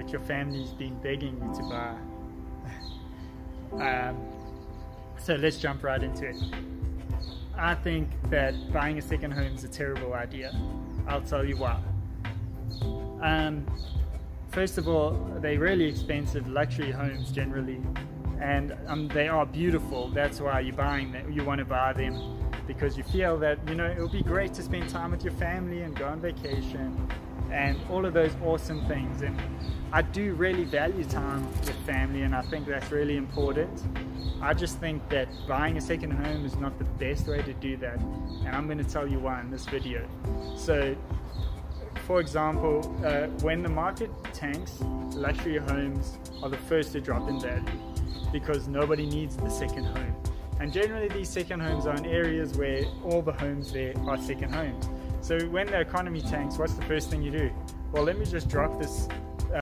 that your family's been begging you to buy. um, so let's jump right into it. I think that buying a second home is a terrible idea. I'll tell you why. Um, first of all, they're really expensive luxury homes generally, and um, they are beautiful. That's why you're buying them. You want to buy them because you feel that you know it would be great to spend time with your family and go on vacation and all of those awesome things. And I do really value time with family, and I think that's really important. I just think that buying a second home is not the best way to do that, and I'm going to tell you why in this video. So, for example, uh, when the market tanks, luxury homes are the first to drop in value because nobody needs the second home. And generally, these second homes are in areas where all the homes there are second homes. So when the economy tanks, what's the first thing you do? Well, let me just drop this